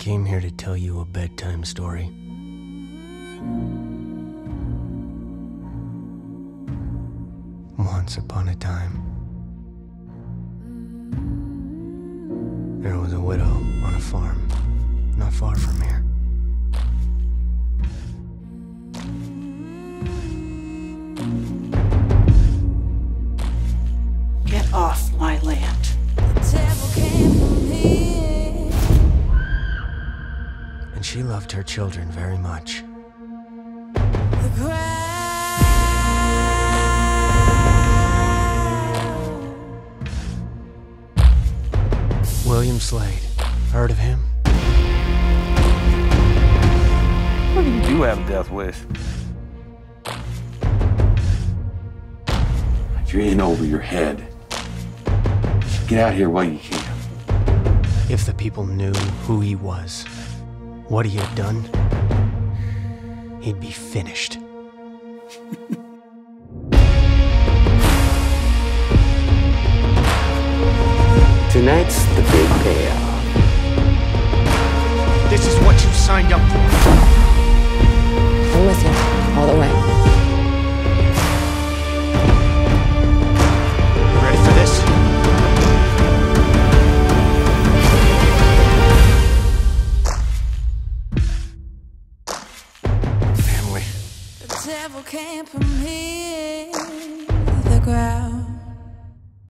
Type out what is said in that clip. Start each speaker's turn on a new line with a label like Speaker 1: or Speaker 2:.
Speaker 1: came here to tell you a bedtime story. Once upon a time, there was a widow on a farm not far from here.
Speaker 2: Get off my land.
Speaker 1: And she loved her children very much. William Slade. Heard of him?
Speaker 3: What do you do have a death wish?
Speaker 4: You're in over your head. Get out here while you can.
Speaker 1: If the people knew who he was, what he had done, he'd be finished.
Speaker 5: Tonight's the big payoff.
Speaker 1: This is what you signed up for.
Speaker 6: The
Speaker 7: devil came from here.